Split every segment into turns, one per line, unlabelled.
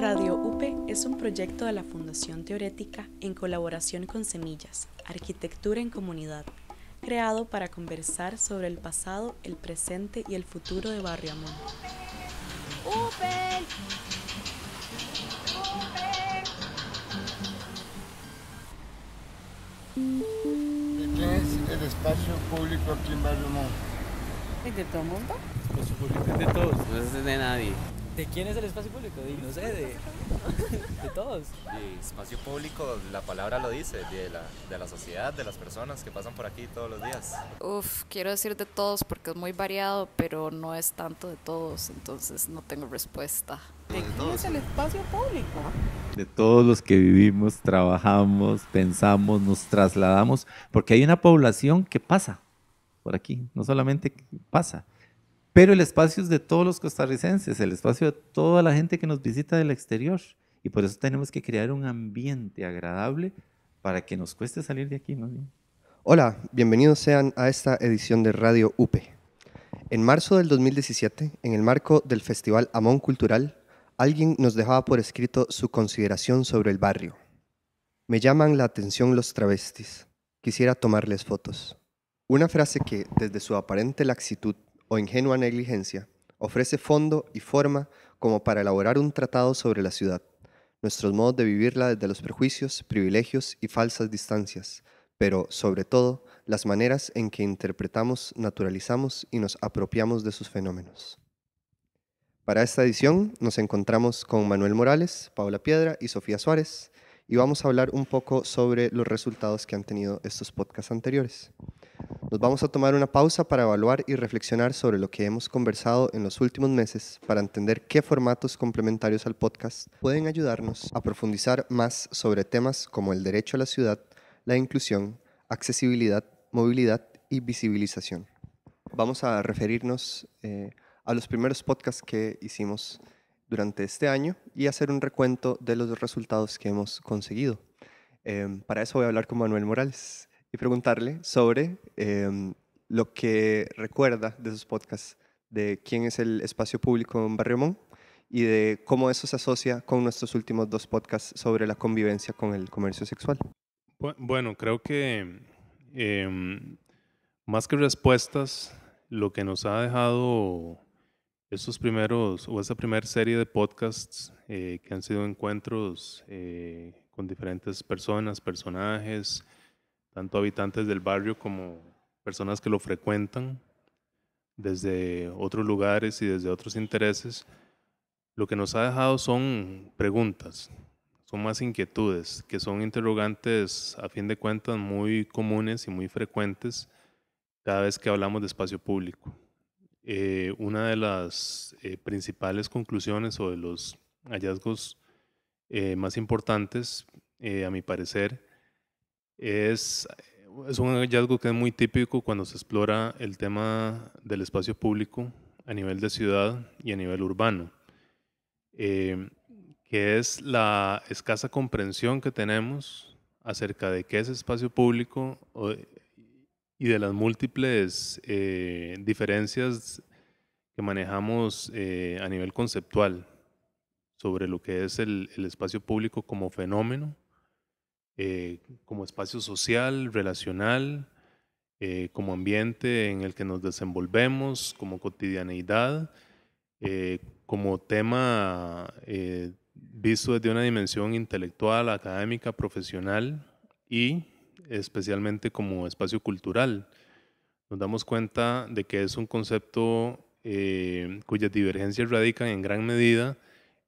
Radio UPE es un proyecto de la Fundación Teorética en colaboración con Semillas, Arquitectura en Comunidad, creado para conversar sobre el pasado, el presente y el futuro de Barrio Amón.
¡UPE!
¿De quién es el espacio público aquí en Barrio Amón?
¿Es de todo el mundo?
Espacio público es de todos, no es de nadie.
¿De quién es el espacio público? Y no sé, de, de todos.
Y espacio público, la palabra lo dice, de la, de la sociedad, de las personas que pasan por aquí todos los días.
Uf, quiero decir de todos porque es muy variado, pero no es tanto de todos, entonces no tengo respuesta.
¿De quién es el espacio público?
de todos los que vivimos, trabajamos, pensamos, nos trasladamos, porque hay una población que pasa por aquí, no solamente pasa, pero el espacio es de todos los costarricenses, el espacio de toda la gente que nos visita del exterior, y por eso tenemos que crear un ambiente agradable para que nos cueste salir de aquí, ¿no?
Hola, bienvenidos sean a esta edición de Radio UPE. En marzo del 2017, en el marco del Festival Amón Cultural, alguien nos dejaba por escrito su consideración sobre el barrio. Me llaman la atención los travestis. Quisiera tomarles fotos. Una frase que, desde su aparente laxitud o ingenua negligencia, ofrece fondo y forma como para elaborar un tratado sobre la ciudad, nuestros modos de vivirla desde los prejuicios, privilegios y falsas distancias, pero, sobre todo, las maneras en que interpretamos, naturalizamos y nos apropiamos de sus fenómenos. Para esta edición nos encontramos con Manuel Morales, Paula Piedra y Sofía Suárez y vamos a hablar un poco sobre los resultados que han tenido estos podcasts anteriores. Nos vamos a tomar una pausa para evaluar y reflexionar sobre lo que hemos conversado en los últimos meses para entender qué formatos complementarios al podcast pueden ayudarnos a profundizar más sobre temas como el derecho a la ciudad, la inclusión, accesibilidad, movilidad y visibilización. Vamos a referirnos eh, a los primeros podcasts que hicimos durante este año y hacer un recuento de los resultados que hemos conseguido. Em, para eso voy a hablar con Manuel Morales y preguntarle sobre em, lo que recuerda de esos podcasts, de quién es el espacio público en Barrio Mon y de cómo eso se asocia con nuestros últimos dos podcasts sobre la convivencia con el comercio sexual.
Bu- Bueno, creo que em, más que respuestas, lo que nos ha dejado estos primeros o esta primera serie de podcasts eh, que han sido encuentros eh, con diferentes personas, personajes, tanto habitantes del barrio como personas que lo frecuentan desde otros lugares y desde otros intereses, lo que nos ha dejado son preguntas, son más inquietudes, que son interrogantes a fin de cuentas muy comunes y muy frecuentes cada vez que hablamos de espacio público. Eh, una de las eh, principales conclusiones o de los hallazgos eh, más importantes, a mi parecer, es, es un hallazgo que es muy típico cuando se explora el tema del espacio público a nivel de ciudad y a nivel urbano, eh, que es la escasa comprensión que tenemos acerca de qué es espacio público y de las múltiples eh, diferencias que manejamos eh, a nivel conceptual sobre lo que es el espacio público como fenómeno, eh, como espacio social, relacional, eh, como ambiente en el que nos desenvolvemos, como cotidianeidad, eh, como tema eh, visto desde una dimensión intelectual, académica, profesional y especialmente como espacio cultural. Nos damos cuenta de que es un concepto eh, cuyas divergencias radican en gran medida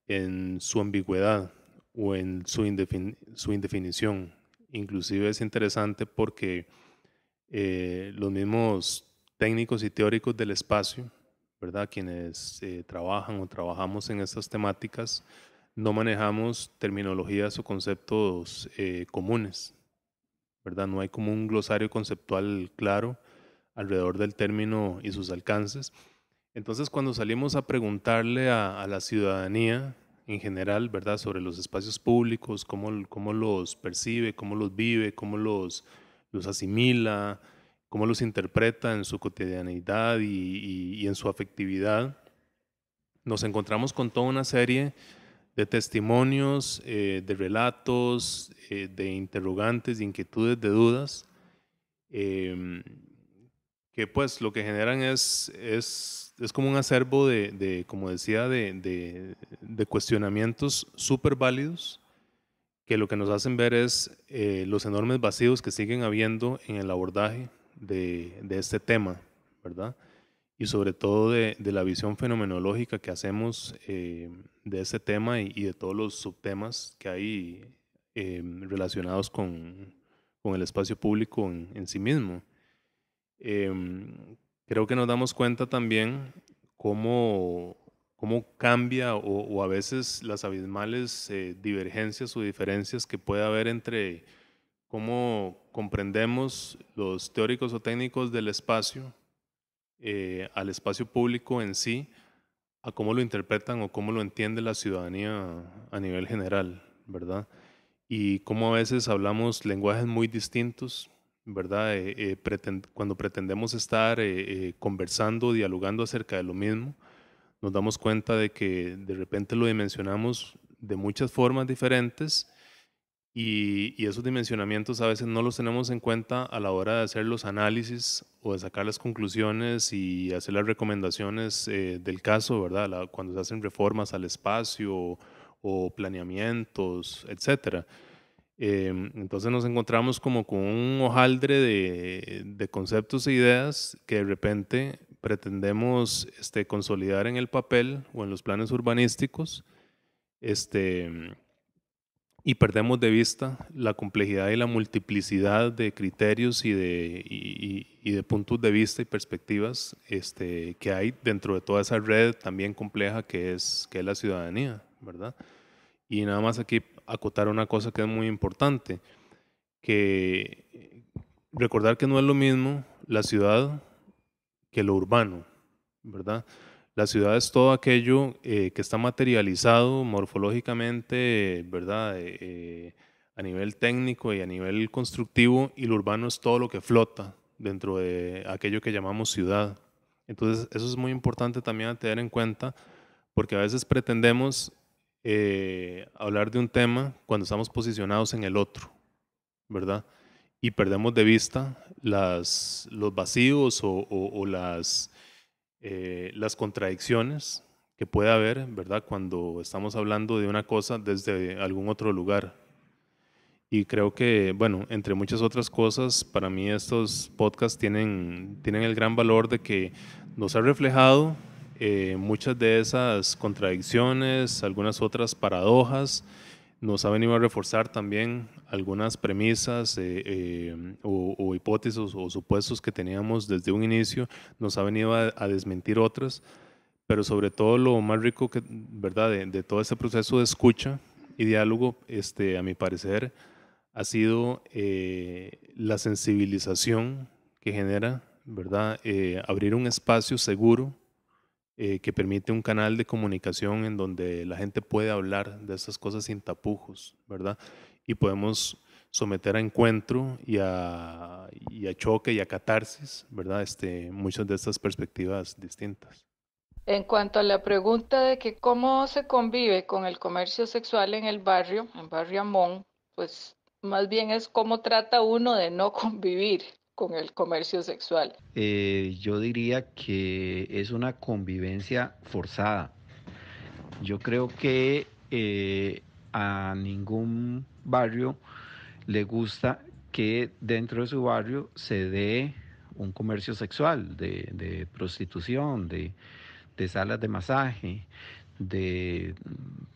en su ambigüedad o en su, indefin- su indefinición. Inclusive es interesante porque eh, los mismos técnicos y teóricos del espacio, ¿verdad? Quienes eh, trabajan o trabajamos en estas temáticas, no manejamos terminologías o conceptos eh, comunes, ¿verdad? No hay como un glosario conceptual claro alrededor del término y sus alcances. Entonces, cuando salimos a preguntarle a la ciudadanía en general, ¿verdad?, sobre los espacios públicos, cómo, cómo los percibe, cómo los vive, cómo los, los asimila, cómo los interpreta en su cotidianeidad y, y- y en su afectividad, nos encontramos con toda una serie de testimonios, eh, de relatos, eh, de interrogantes, de inquietudes, de dudas, em, que pues lo que generan es, es, es como un acervo de, de como decía, de, de, de cuestionamientos súper válidos que lo que nos hacen ver es eh, los enormes vacíos que siguen habiendo en el abordaje de, de este tema, ¿verdad? Y sobre todo de, de la visión fenomenológica que hacemos eh, de este tema y, y, de todos los subtemas que hay eh, relacionados con, con, el espacio público en, en sí mismo. Creo que nos damos cuenta también cómo cómo cambia o, o, a veces las abismales eh, divergencias o diferencias que puede haber entre cómo comprendemos los teóricos o técnicos del espacio eh, al espacio público en sí, a cómo lo interpretan o cómo lo entiende la ciudadanía a nivel general, ¿verdad? Y cómo a veces hablamos lenguajes muy distintos, ¿verdad? Eh, eh pretend cuando pretendemos estar eh, conversando, dialogando acerca de lo mismo, nos damos cuenta de que de repente lo dimensionamos de muchas formas diferentes y, y, esos dimensionamientos a veces no los tenemos en cuenta a la hora de hacer los análisis o de sacar las conclusiones y hacer las recomendaciones eh, del caso, ¿verdad? La, cuando se hacen reformas al espacio o, o planeamientos, etcétera. Eh, entonces nos encontramos como con un hojaldre de, de conceptos e ideas que de repente pretendemos este, consolidar en el papel o en los planes urbanísticos, este, y perdemos de vista la complejidad y la multiplicidad de criterios y de, y, y de puntos de vista y perspectivas este, que hay dentro de toda esa red también compleja que es, que es la ciudadanía, ¿verdad? Y nada más aquí acotar una cosa que es muy importante, que recordar que no es lo mismo la ciudad que lo urbano, ¿verdad? La ciudad es todo aquello eh, que está materializado morfológicamente, ¿verdad? Eh, eh, a nivel técnico y a nivel constructivo, y lo urbano es todo lo que flota dentro de aquello que llamamos ciudad. Entonces, eso es muy importante también a tener en cuenta, porque a veces pretendemos eh, hablar de un tema cuando estamos posicionados en el otro, ¿verdad? y perdemos de vista las, los vacíos o, o, o las, eh, las contradicciones que puede haber, ¿verdad? Cuando estamos hablando de una cosa desde algún otro lugar. Y creo que, bueno, entre muchas otras cosas, para mí estos podcasts tienen, tienen el gran valor de que nos ha reflejado eh, muchas de esas contradicciones, algunas otras paradojas, nos ha venido a reforzar también algunas premisas eh, eh, o, hipótesis o supuestos que teníamos desde un inicio, nos ha venido a, desmentir otras, pero sobre todo lo más rico que, ¿verdad? De, de, todo este proceso de escucha y diálogo, este, a mi parecer, ha sido la sensibilización que genera, ¿verdad? Abrir un espacio seguro eh, que permite un canal de comunicación en donde la gente puede hablar de estas cosas sin tapujos, ¿verdad? Y podemos someter a encuentro y a, choque y a catarsis, ¿verdad? Este, muchas de estas perspectivas distintas.
En cuanto a la pregunta de que cómo se convive con el comercio sexual en el barrio, en Barrio Amón, pues más bien es cómo trata uno de no convivir con el comercio sexual?
Eh, yo diría que es una convivencia forzada. Yo creo que eh, a ningún barrio le gusta que dentro de su barrio se dé un comercio sexual, de, de prostitución, de, de, salas de masaje, de,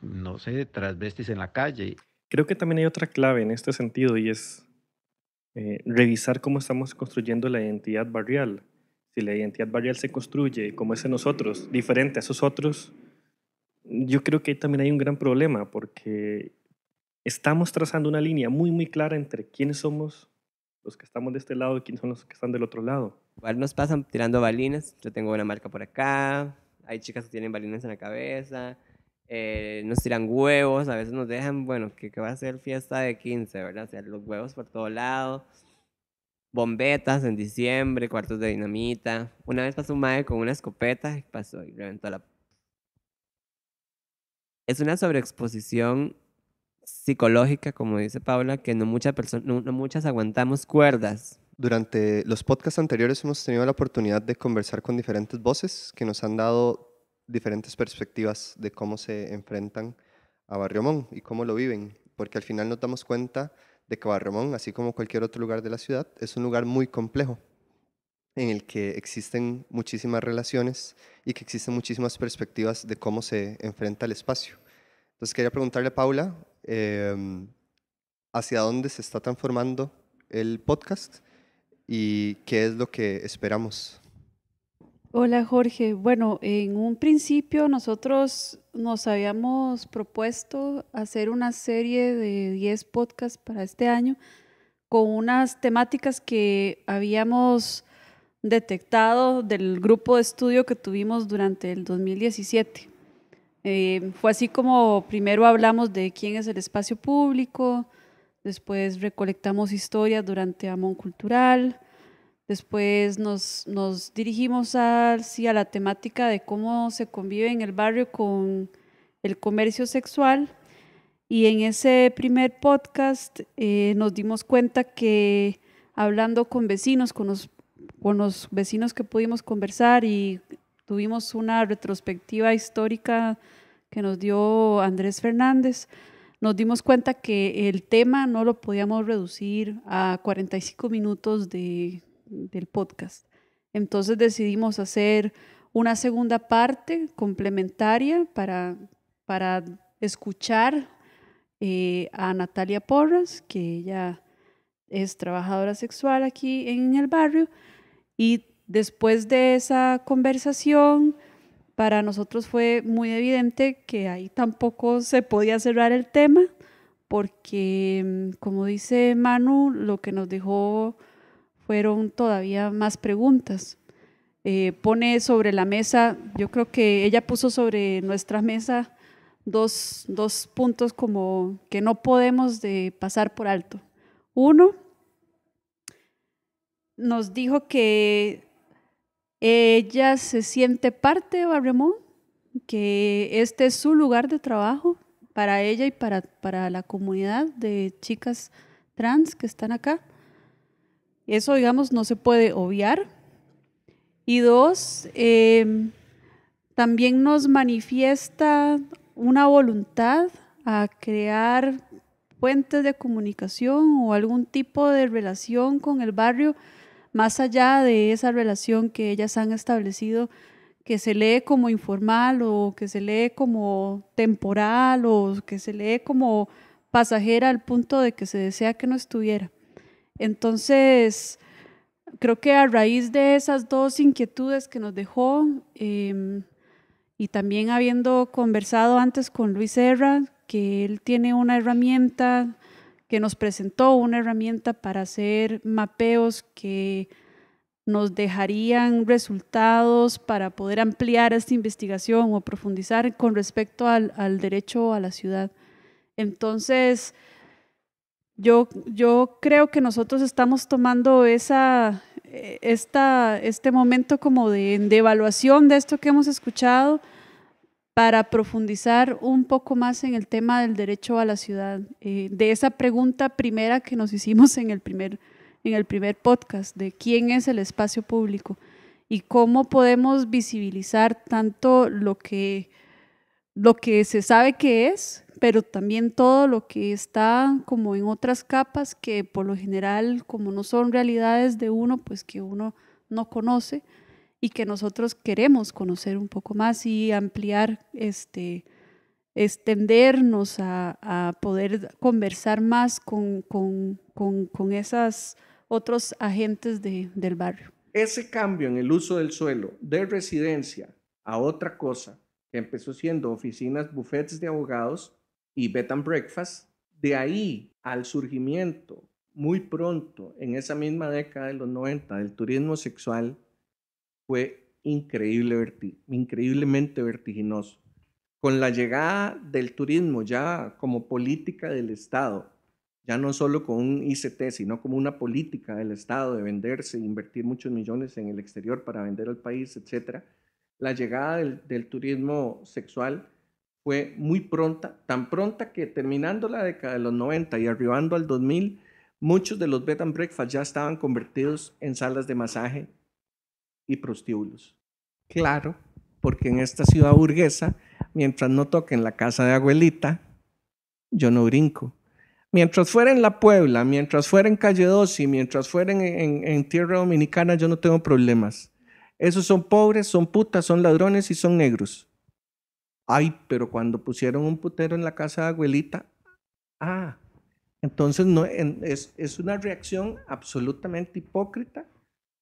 no sé, transvestis en la calle.
Creo que también hay otra clave en este sentido y es eh, revisar cómo estamos construyendo la identidad barrial. Si la identidad barrial se construye como ese nosotros, diferente a esos otros, yo creo que también hay un gran problema porque estamos trazando una línea muy, muy clara entre quiénes somos los que estamos de este lado y quiénes son los que están del otro lado.
Igual nos pasan tirando balines. Yo tengo una marca por acá, hay chicas que tienen balines en la cabeza, eh, nos tiran huevos, a veces nos dejan, bueno, que, que, va a ser fiesta de 15, ¿verdad? O sea, los huevos por todo lado, bombetas en diciembre, cuartos de dinamita. Una vez pasó un madre con una escopeta y pasó y reventó la es una sobreexposición psicológica, como dice Paula, que no, personas, no, no muchas aguantamos cuerdas.
Durante los podcasts anteriores hemos tenido la oportunidad de conversar con diferentes voces que nos han dado diferentes perspectivas de cómo se enfrentan a Barriomón y cómo lo viven, porque al final nos damos cuenta de que Barriomón, así como cualquier otro lugar de la ciudad, es un lugar muy complejo en el que existen muchísimas relaciones y que existen muchísimas perspectivas de cómo se enfrenta el espacio. Entonces quería preguntarle a Paula em, hacia dónde se está transformando el podcast y qué es lo que esperamos.
Hola Jorge. Bueno, en un principio nosotros nos habíamos propuesto hacer una serie de 10 podcasts para este año con unas temáticas que habíamos detectado del grupo de estudio que tuvimos durante el 2017. Eh, fue así como primero hablamos de quién es el espacio público, después recolectamos historias durante Amón Cultural, después nos, nos dirigimos a, sí, a la temática de cómo se convive en el barrio con el comercio sexual. Y en ese primer podcast eh, nos dimos cuenta que hablando con vecinos, con los, con los vecinos que pudimos conversar y tuvimos una retrospectiva histórica que nos dio Andrés Fernández, nos dimos cuenta que el tema no lo podíamos reducir a 45 minutos de, del podcast. Entonces decidimos hacer una segunda parte complementaria para, para escuchar eh, a Natalia Porras, que ella es trabajadora sexual aquí en el barrio, y después de esa conversación para nosotros fue muy evidente que ahí tampoco se podía cerrar el tema, porque, mm, como dice Manu, lo que nos dejó fueron todavía más preguntas. Eh, pone sobre la mesa, yo creo que ella puso sobre nuestra mesa dos, dos puntos como que no podemos de pasar por alto. Uno, nos dijo que ella se siente parte de Barremont, que este es su lugar de trabajo para ella y para, para la comunidad de chicas trans que están acá. Eso, digamos, no se puede obviar. Y dos, em, también nos manifiesta una voluntad a crear puentes de comunicación o algún tipo de relación con el barrio más allá de esa relación que ellas han establecido, que se lee como informal o que se lee como temporal o que se lee como pasajera al punto de que se desea que no estuviera. Entonces, creo que a raíz de esas dos inquietudes que nos dejó em, y también habiendo conversado antes con Luis Serra, que él tiene una herramienta que nos presentó una herramienta para hacer mapeos que nos dejarían resultados para poder ampliar esta investigación o profundizar con respecto al, derecho a la ciudad. Entonces, yo, yo creo que nosotros estamos tomando esa, eh, esta, este momento como de, de evaluación de esto que hemos escuchado para profundizar un poco más en el tema del derecho a la ciudad, eh, de esa pregunta primera que nos hicimos en el, primer, en el primer podcast, de quién es el espacio público y cómo podemos visibilizar tanto lo que, lo que se sabe que es, pero también todo lo que está como en otras capas que por lo general, como no son realidades de uno, pues que uno no conoce y que nosotros queremos conocer un poco más y ampliar, este, extendernos a, poder conversar más con, con, con, con esos otros agentes de, del barrio.
Ese cambio en el uso del suelo de residencia a otra cosa, que empezó siendo oficinas, buffets de abogados y bed and breakfast, de ahí al surgimiento muy pronto, en esa misma década de los 90, del turismo sexual, fue increíble, increíblemente vertiginoso. Con la llegada del turismo ya como política del Estado, ya no solo con un ICT, sino como una política del Estado de venderse, invertir muchos millones en el exterior para vender al país, etc. La llegada del, turismo sexual fue muy pronta, tan pronta que terminando la década de los 90 y arribando al 2000, muchos de los bed and breakfast ya estaban convertidos en salas de masaje y prostíbulos. Claro, porque en esta ciudad burguesa, mientras no toquen la casa de abuelita, yo no brinco. Mientras fuera en La Puebla, mientras fuera en Calle 12 mientras fuera en, en, en Tierra Dominicana, yo no tengo problemas. Esos son pobres, son putas, son ladrones y son negros. Ay, pero cuando pusieron un putero en la casa de abuelita, ah, entonces no, es, es una reacción absolutamente hipócrita,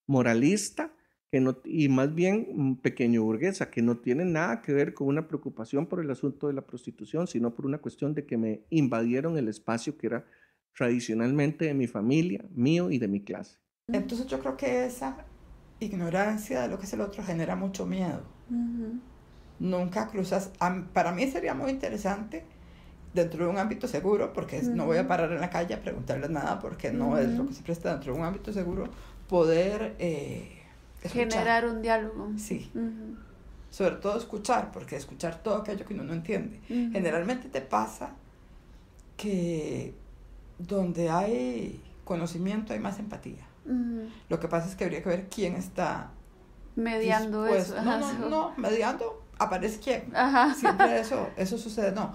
moralista, que no, y más bien pequeño burguesa, que no tiene nada que ver con una preocupación por el asunto de la prostitución, sino por una cuestión de que me invadieron el espacio que era tradicionalmente de mi familia, mío y de mi clase.
Entonces yo creo que esa ignorancia de lo que es el otro genera mucho miedo. Nunca cruzas, para mí sería muy interesante dentro de un ámbito seguro, porque no voy a parar en la calle a preguntarles nada, porque no es lo que se presta dentro de un ámbito seguro, poder eh,
generar un diálogo.
Sí. Sobre todo escuchar, porque escuchar todo aquello que uno no entiende. Generalmente te pasa que donde hay conocimiento hay más empatía. Lo que pasa es que habría que ver quién está
mediando eso.
No, no, no, mediando aparece quién. Siempre eso, eso sucede. No.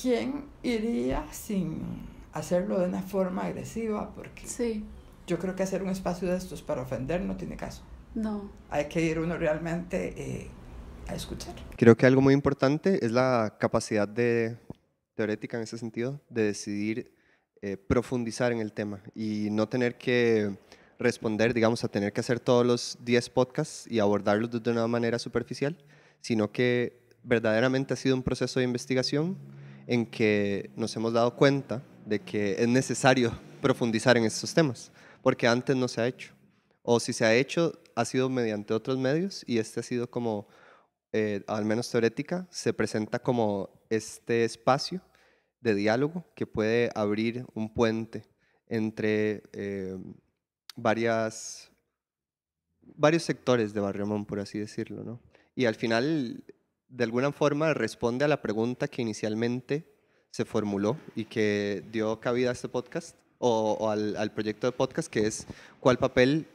¿Quién iría sin hacerlo de una forma agresiva? Porque
sí.
yo creo que hacer un espacio de estos para ofender no tiene caso.
No.
Hay que ir uno realmente eh, a escuchar.
Creo que algo muy importante es la capacidad de teórica en ese sentido, de decidir eh, profundizar en el tema y no tener que responder, digamos, a tener que hacer todos los 10 podcasts y abordarlos de una manera superficial, sino que verdaderamente ha sido un proceso de investigación en que nos hemos dado cuenta de que es necesario profundizar en estos temas, porque antes no se ha hecho. O si se ha hecho, ha sido mediante otros medios y este ha sido como, eh, al menos teórica, se presenta como este espacio de diálogo que puede abrir un puente entre eh, varias, varios sectores de Barriamón, por así decirlo. ¿no? Y al final, de alguna forma, responde a la pregunta que inicialmente se formuló y que dio cabida a este podcast o, al, proyecto de podcast, que es cuál papel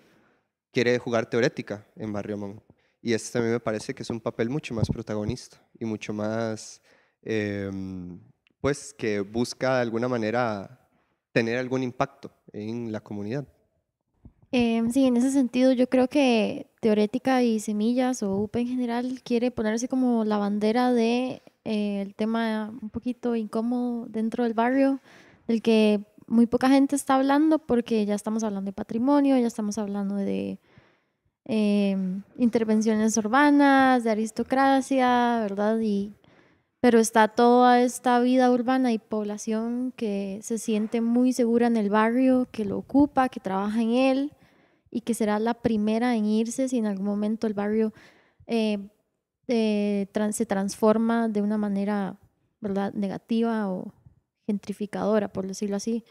quiere jugar Teorética en Barriamón. Y este a me parece que es un papel mucho más protagonista y mucho más... Eh, pues que busca de alguna manera tener algún impacto en la comunidad.
Em, sí, en ese sentido yo creo que Teorética y Semillas o UP en general quiere ponerse como la bandera de eh, el tema un poquito incómodo dentro del barrio, del que muy poca gente está hablando porque ya estamos hablando de patrimonio, ya estamos hablando de em, intervenciones urbanas, de aristocracia, ¿verdad? Y pero está toda esta vida urbana y población que se siente muy segura en el barrio, que lo ocupa, que trabaja en él y que será la primera en irse si en algún momento el barrio eh, eh, se transforma de una manera ¿verdad? negativa o gentrificadora, por decirlo así.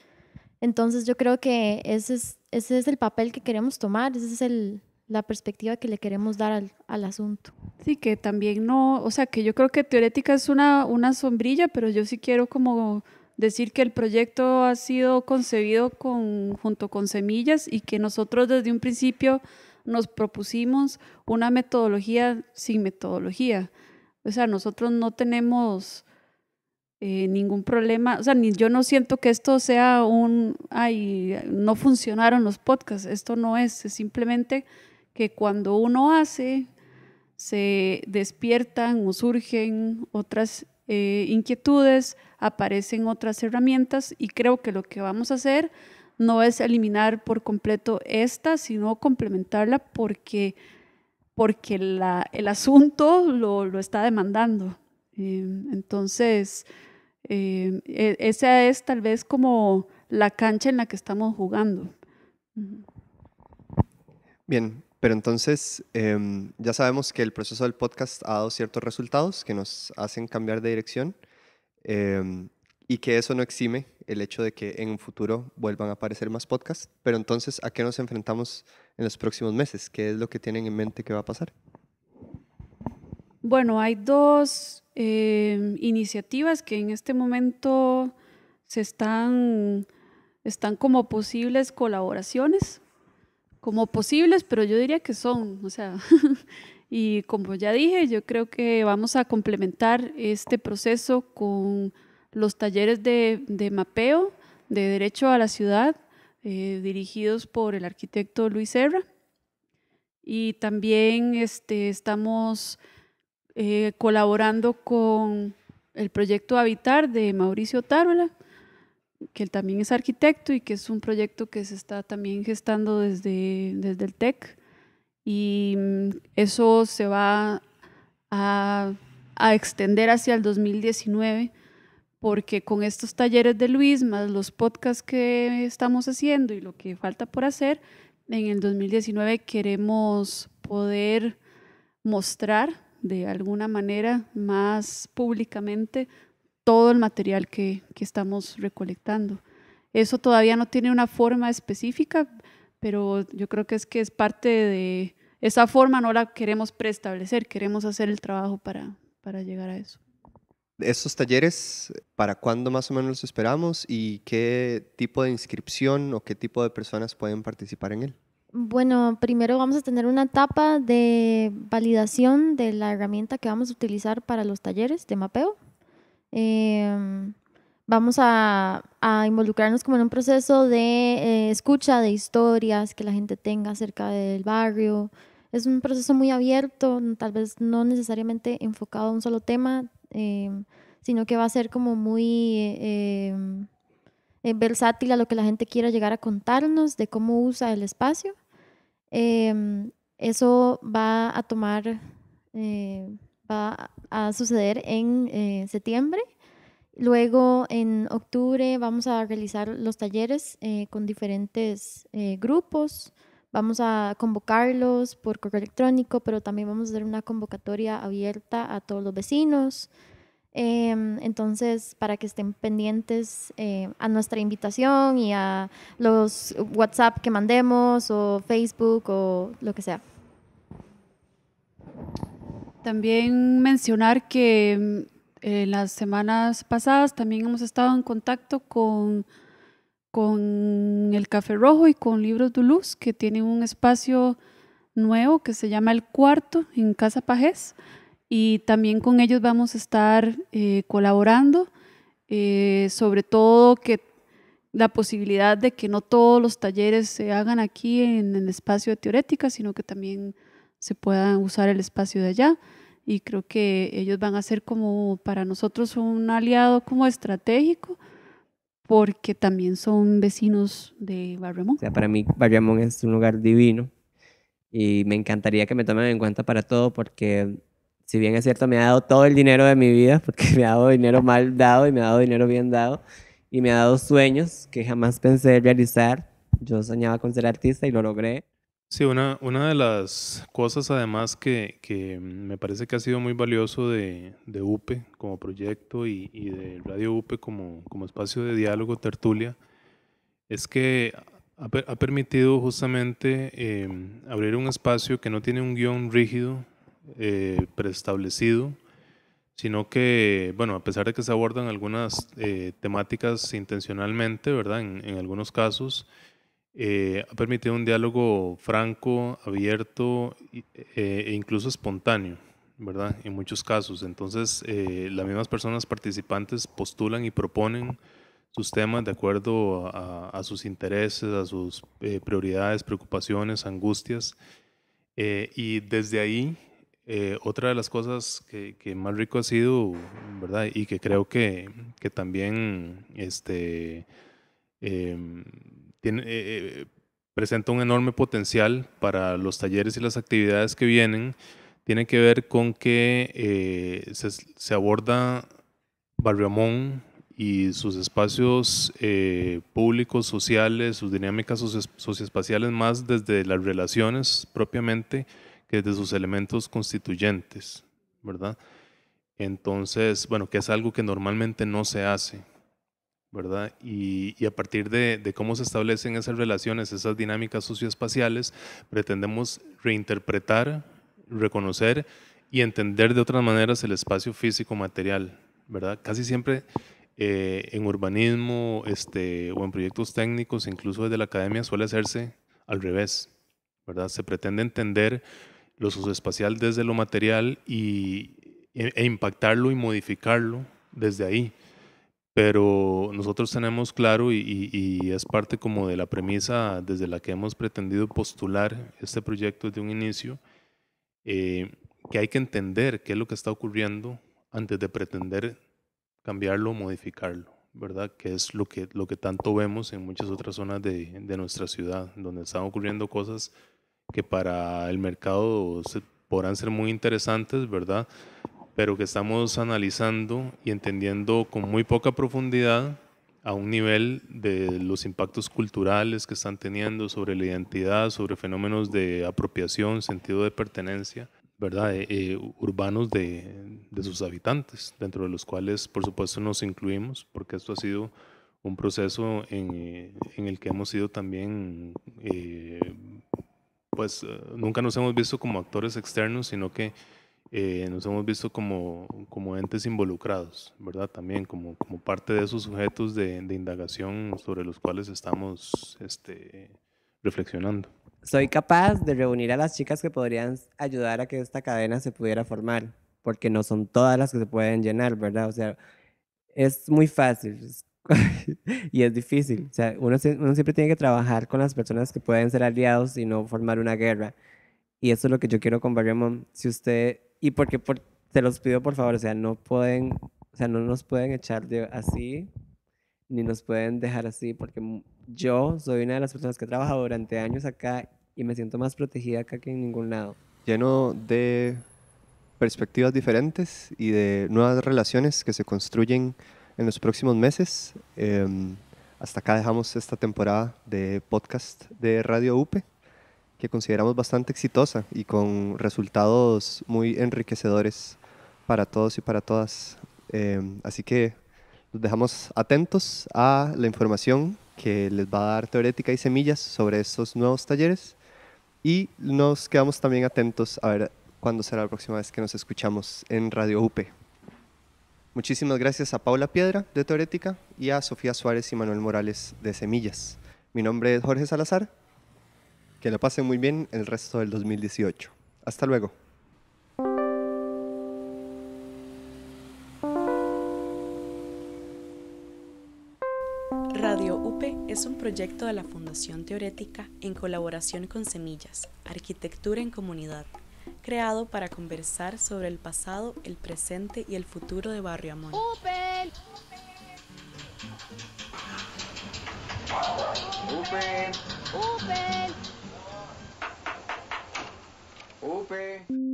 Entonces yo creo que ese es, ese es el papel que queremos tomar, ese es el, la perspectiva que le queremos dar al, al, asunto.
Sí, que también no, o sea, que yo creo que teórica es una, una sombrilla, pero yo sí quiero como decir que el proyecto ha sido concebido con, junto con semillas y que nosotros desde un principio nos propusimos una metodología sin metodología. O sea, nosotros no tenemos eh, ningún problema, o sea, ni, yo no siento que esto sea un, ay, no funcionaron los podcasts, esto no es, es simplemente que cuando uno hace, se despiertan o surgen otras eh, inquietudes, aparecen otras herramientas y creo que lo que vamos a hacer no es eliminar por completo esta, sino complementarla porque, porque el asunto lo, está demandando. Eh, entonces, eh, e, esa es tal vez como la cancha en la que estamos jugando.
Bien, pero entonces, em, ya sabemos que el proceso del podcast ha dado ciertos resultados que nos hacen cambiar de dirección em, y que eso no exime el hecho de que en un futuro vuelvan a aparecer más podcasts. Pero entonces, ¿a qué nos enfrentamos en los próximos meses? ¿Qué es lo que tienen en mente que va a pasar?
Bueno, hay dos eh, iniciativas que en este momento se están, están como posibles colaboraciones, como posibles, pero yo diría que son, o sea, y como ya dije, yo creo que vamos a complementar este proceso con los talleres de, de mapeo de Derecho a la Ciudad, eh, dirigidos por el arquitecto Luis Serra. Y también este, estamos eh, colaborando con el proyecto Habitar de Mauricio Tárola, que él también es arquitecto y que es un proyecto que se está también gestando desde, desde el TEC. Y mm, eso se va a, a extender hacia el 2019 porque con estos talleres de Luis, más los podcasts que estamos haciendo y lo que falta por hacer, en el 2019 queremos poder mostrar de alguna manera más públicamente todo el material que, que estamos recolectando. Eso todavía no tiene una forma específica, pero yo creo que es que es parte de esa forma, no la queremos preestablecer, queremos hacer el trabajo para, para llegar a eso.
Estos talleres, ¿para cuándo más o menos los esperamos y qué tipo de inscripción o qué tipo de personas pueden participar en él?
Bueno, primero vamos a tener una etapa de validación de la herramienta que vamos a utilizar para los talleres de mapeo. Em, vamos a, involucrarnos como en un proceso de eh, escucha de historias que la gente tenga acerca del barrio. Es un proceso muy abierto, tal vez no necesariamente enfocado a un solo tema, Em, sino que va a ser como muy em, eh, versátil a lo que la gente quiera llegar a contarnos de cómo usa el espacio. Eso va a tomar, eh, va a suceder en eh, septiembre. Luego en octubre vamos a realizar los talleres con diferentes grupos. Vamos a convocarlos por correo electrónico, pero también vamos a hacer una convocatoria abierta a todos los vecinos. Em, entonces, para que estén pendientes eh, a nuestra invitación y a los WhatsApp que mandemos o Facebook o lo que sea.
También mencionar que en eh, las semanas pasadas también hemos estado en contacto con con el Café Rojo y con Libros de Luz, que tienen un espacio nuevo que se llama El Cuarto en Casa Pajés. Y también con ellos vamos a estar eh, colaborando, eh, sobre todo que la posibilidad de que no todos los talleres se hagan aquí en el espacio de teorética, sino que también se pueda usar el espacio de allá. Y creo que ellos van a ser como para nosotros un aliado como estratégico porque también son vecinos de Barramón.
O para mí Barramón es un lugar divino y me encantaría que me tomen en cuenta para todo porque si bien es cierto me ha dado todo el dinero de mi vida, porque me ha dado dinero mal dado y me ha dado dinero bien dado y me ha dado sueños que jamás pensé realizar. Yo soñaba con ser artista y lo logré.
Sí, una, una de las cosas además que, que, me parece que ha sido muy valioso de, de UPE como proyecto y, y, de Radio UPE como, como espacio de diálogo, tertulia, es que ha, ha permitido justamente eh, abrir un espacio que no tiene un guion rígido, eh, preestablecido, sino que, bueno, a pesar de que se abordan algunas eh, temáticas intencionalmente, ¿verdad? En algunos casos, eh, ha permitido un diálogo franco, abierto eh, e incluso espontáneo, ¿verdad? En muchos casos. Entonces, eh, las mismas personas participantes postulan y proponen sus temas de acuerdo a, a sus intereses, a sus eh, prioridades, preocupaciones, angustias. Eh, y desde ahí, eh, otra de las cosas que, que, más rico ha sido, ¿verdad? Y que creo que, que también este, em, tiene, eh, presenta un enorme potencial para los talleres y las actividades que vienen, tiene que ver con que eh, se, se, aborda Barriamón y sus espacios eh, públicos, sociales, sus dinámicas socioespaciales más desde las relaciones propiamente que desde sus elementos constituyentes, ¿verdad? Entonces, bueno, que es algo que normalmente no se hace. ¿Verdad? Y, a partir de, de, cómo se establecen esas relaciones, esas dinámicas socioespaciales, pretendemos reinterpretar, reconocer y entender de otras maneras el espacio físico material, ¿verdad? Casi siempre eh, en urbanismo este, o en proyectos técnicos, incluso desde la academia, suele hacerse al revés, ¿verdad? Se pretende entender lo socioespacial desde lo material y, e, e impactarlo y modificarlo desde ahí. Pero nosotros tenemos claro y, y, es parte como de la premisa desde la que hemos pretendido postular este proyecto desde un inicio, eh, que hay que entender qué es lo que está ocurriendo antes de pretender cambiarlo o modificarlo, ¿verdad? Que es lo que, lo que tanto vemos en muchas otras zonas de, de nuestra ciudad, donde están ocurriendo cosas que para el mercado se, podrán ser muy interesantes, ¿verdad? Pero que estamos analizando y entendiendo con muy poca profundidad a un nivel de los impactos culturales que están teniendo sobre la identidad, sobre fenómenos de apropiación, sentido de pertenencia, ¿verdad? Eh, eh, urbanos de, de, sus habitantes, dentro de los cuales por supuesto nos incluimos, porque esto ha sido un proceso en, en el que hemos sido también, eh, pues nunca nos hemos visto como actores externos, sino que nos hemos visto como, como entes involucrados, ¿verdad? También como, como parte de esos sujetos de, de indagación sobre los cuales estamos este, reflexionando
soy capaz de reunir a las chicas que podrían ayudar a que esta cadena se pudiera formar, porque no son todas las que se pueden llenar, ¿verdad? O sea, es muy fácil y es difícil. O sea, uno, uno, siempre tiene que trabajar con las personas que pueden ser aliados y no formar una guerra. Y eso es lo que yo quiero con Barriamon. Si usted, y porque por, te los pido por favor, o sea, no pueden, o sea, no nos pueden echar de así, ni nos pueden dejar así, porque yo soy una de las personas que ha trabajado durante años acá y me siento más protegida acá que en ningún lado.
Lleno de perspectivas diferentes y de nuevas relaciones que se construyen en los próximos meses. Em, hasta acá dejamos esta temporada de podcast de Radio UPE, que consideramos bastante exitosa y con resultados muy enriquecedores para todos y para todas. Em, así que los dejamos atentos a la información que les va a dar teorética y semillas sobre estos nuevos talleres. Y nos quedamos también atentos a ver cuándo será la próxima vez que nos escuchamos en Radio UP. Muchísimas gracias a Paula Piedra de Teorética y a Sofía Suárez y Manuel Morales de Semillas. Mi nombre es Jorge Salazar. Que le pasen muy bien el resto del 2018. Hasta luego.
es un proyecto de la Fundación Teorética en colaboración con Semillas, Arquitectura en Comunidad, creado para conversar sobre el pasado, el presente y el futuro de Barrio Amón. ¡Upe! ¡Upe! ¡Upe! Cooper.